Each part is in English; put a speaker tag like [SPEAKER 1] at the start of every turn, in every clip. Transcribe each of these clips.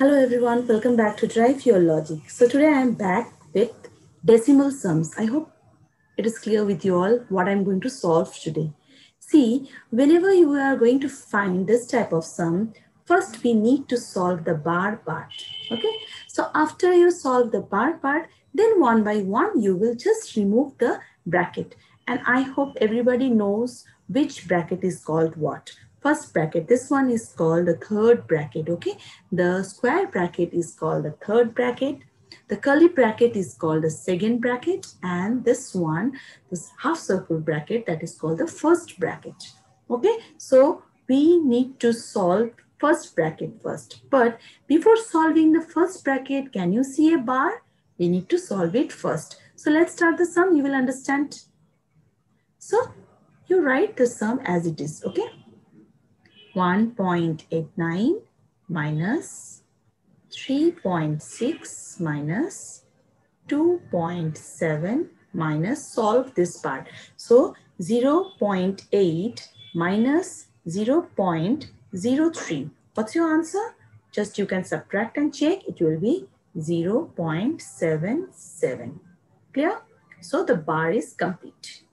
[SPEAKER 1] Hello everyone, welcome back to Drive Your Logic. So today I am back with decimal sums. I hope it is clear with you all what I'm going to solve today. See, whenever you are going to find this type of sum, first we need to solve the bar part. Okay, so after you solve the bar part, then one by one you will just remove the bracket. And I hope everybody knows which bracket is called what first bracket. This one is called the third bracket, okay? The square bracket is called the third bracket. The curly bracket is called the second bracket. And this one, this half circle bracket, that is called the first bracket, okay? So we need to solve first bracket first. But before solving the first bracket, can you see a bar? We need to solve it first. So let's start the sum. You will understand. So you write the sum as it is, okay? 1.89 minus 3.6 minus 2.7 minus solve this part. So 0 0.8 minus 0 0.03. What's your answer? Just you can subtract and check. It will be 0 0.77. Clear? So the bar is complete.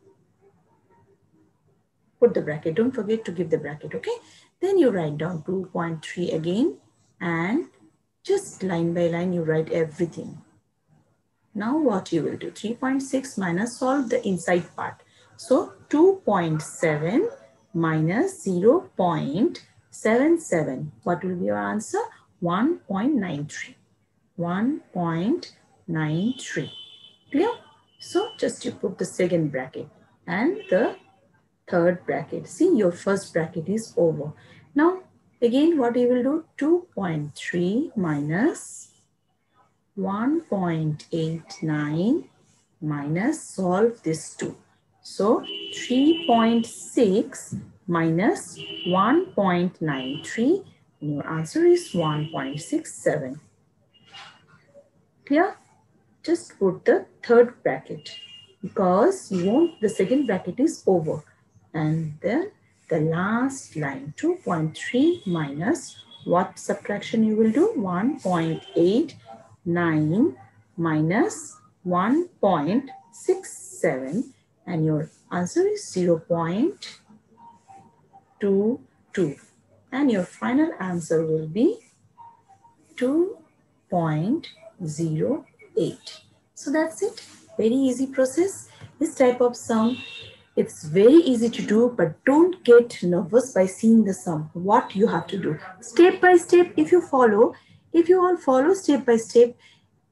[SPEAKER 1] Put the bracket. Don't forget to give the bracket, okay? Then you write down 2.3 again and just line by line you write everything. Now what you will do, 3.6 minus solve the inside part. So 2.7 minus 0 0.77. What will be your answer? 1.93. 1.93. Clear? So just you put the second bracket and the third bracket. See, your first bracket is over. Now, again, what you will do? 2.3 minus 1.89 minus solve this 2. So, 3.6 minus 1.93 and your answer is 1.67. Clear? Just put the third bracket because you want the second bracket is over. And then the last line, 2.3 minus what subtraction you will do? 1.89 minus 1.67 and your answer is 0 0.22 and your final answer will be 2.08. So that's it. Very easy process. This type of sum it's very easy to do, but don't get nervous by seeing the sum. What you have to do. Step by step, if you follow, if you all follow step by step,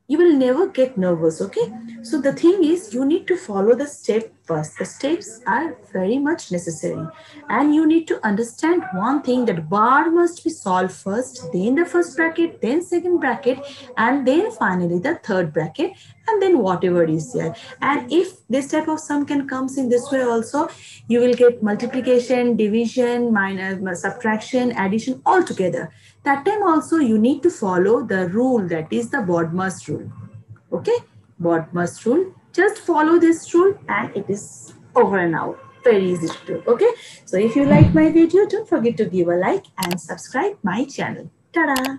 [SPEAKER 1] you will never get nervous, okay? So the thing is, you need to follow the step first. The steps are very much necessary. And you need to understand one thing that bar must be solved first, then the first bracket, then second bracket, and then finally the third bracket, and then whatever is there. And if this type of sum can comes in this way also, you will get multiplication, division, minus, uh, subtraction, addition all together that time also you need to follow the rule that is the BODMAS rule. Okay, BODMAS rule. Just follow this rule and it is over and out. Very easy to do. Okay, so if you like my video, don't forget to give a like and subscribe my channel. Ta-da!